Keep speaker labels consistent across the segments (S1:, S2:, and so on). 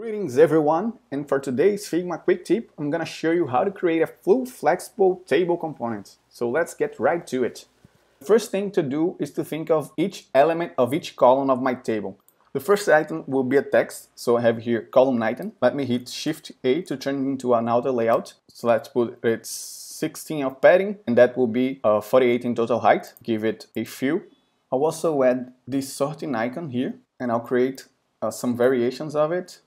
S1: Greetings everyone, and for today's Figma quick tip, I'm gonna show you how to create a full flexible table component. So let's get right to it. The First thing to do is to think of each element of each column of my table. The first item will be a text, so I have here column item. Let me hit Shift A to turn it into an auto layout. So let's put it 16 of padding, and that will be uh, 48 in total height. Give it a fill. I'll also add this sorting icon here, and I'll create uh, some variations of it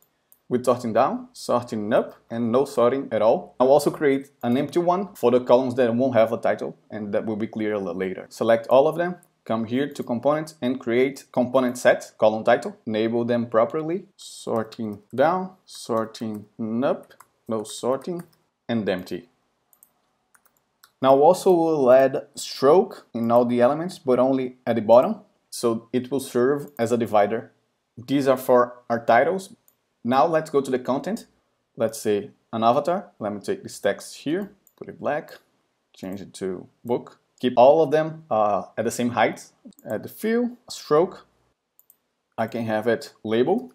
S1: with sorting down, sorting up, and no sorting at all. I'll also create an empty one for the columns that won't have a title, and that will be clear later. Select all of them, come here to components and create component set, column title, enable them properly, sorting down, sorting up, no sorting, and empty. Now also we'll add stroke in all the elements, but only at the bottom, so it will serve as a divider. These are for our titles, now let's go to the content. Let's say an avatar. Let me take this text here, put it black, change it to book. Keep all of them uh, at the same height. Add the fill, stroke. I can have it label.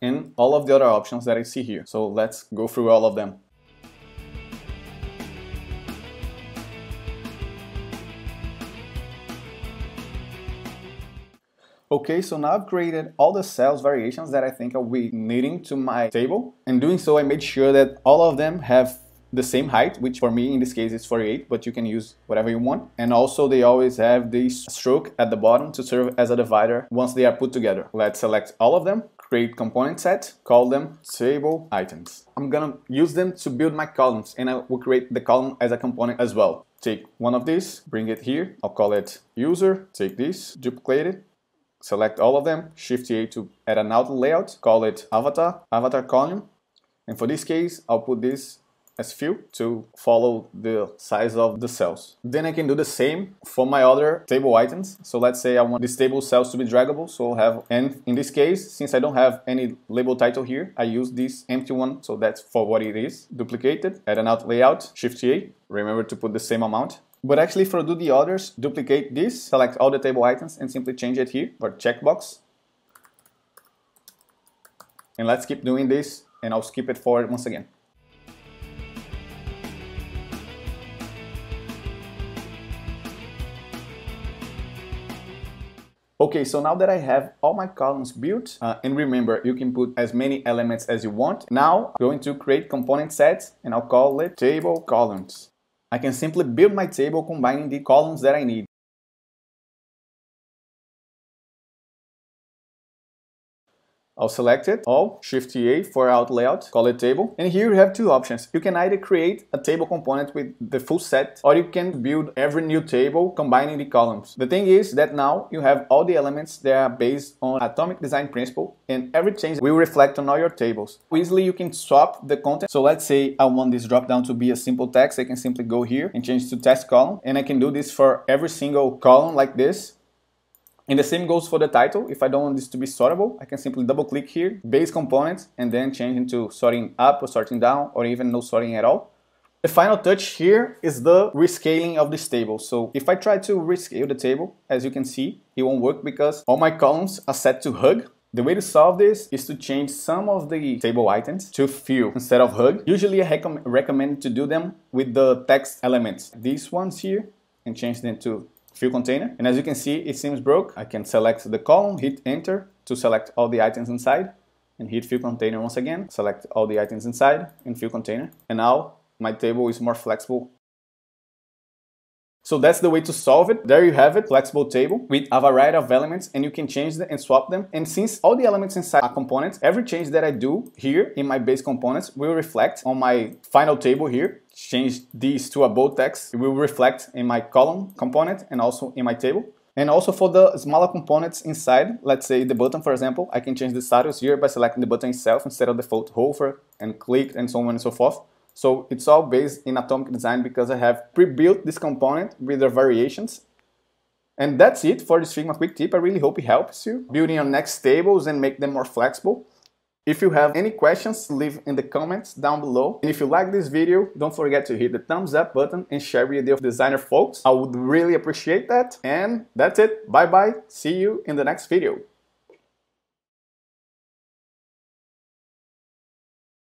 S1: And all of the other options that I see here. So let's go through all of them. Okay, so now I've created all the cells variations that I think I'll be needing to my table. And doing so, I made sure that all of them have the same height, which for me in this case is 48, but you can use whatever you want. And also they always have this stroke at the bottom to serve as a divider once they are put together. Let's select all of them, create component set, call them table items. I'm gonna use them to build my columns and I will create the column as a component as well. Take one of these, bring it here, I'll call it user, take this, duplicate it, select all of them, Shift A to add an auto layout, call it avatar, avatar column. And for this case, I'll put this as fill to follow the size of the cells. Then I can do the same for my other table items. So let's say I want this table cells to be draggable. So I'll have, and in this case, since I don't have any label title here, I use this empty one. So that's for what it is. Duplicated, add an auto layout, Shift A. Remember to put the same amount. But actually for do the others, duplicate this, select all the table items and simply change it here for checkbox. And let's keep doing this and I'll skip it forward once again. Okay, so now that I have all my columns built, uh, and remember, you can put as many elements as you want. Now, I'm going to create component sets, and I'll call it table columns. I can simply build my table combining the columns that I need. I'll select it, all, Shift A for auto layout, call it table. And here you have two options. You can either create a table component with the full set, or you can build every new table combining the columns. The thing is that now you have all the elements that are based on atomic design principle, and every change will reflect on all your tables. Easily you can swap the content. So let's say I want this drop down to be a simple text, I can simply go here and change to text column, and I can do this for every single column like this. And the same goes for the title. If I don't want this to be sortable, I can simply double click here, base components, and then change into sorting up or sorting down or even no sorting at all. The final touch here is the rescaling of this table. So if I try to rescale the table, as you can see, it won't work because all my columns are set to hug. The way to solve this is to change some of the table items to fill instead of hug. Usually I recommend to do them with the text elements. These ones here and change them to fill container. And as you can see, it seems broke. I can select the column, hit enter to select all the items inside and hit fill container once again, select all the items inside and fill container. And now my table is more flexible so that's the way to solve it. There you have it, flexible table with a variety of elements and you can change them and swap them. And since all the elements inside are components, every change that I do here in my base components will reflect on my final table here. Change these to a bold text. It will reflect in my column component and also in my table. And also for the smaller components inside, let's say the button, for example, I can change the status here by selecting the button itself instead of the default hover and click and so on and so forth. So it's all based in atomic design because I have pre-built this component with the variations. And that's it for this Figma quick tip. I really hope it helps you building your next tables and make them more flexible. If you have any questions, leave in the comments down below. And if you like this video, don't forget to hit the thumbs up button and share with your designer folks. I would really appreciate that. And that's it. Bye bye. See you in the next video.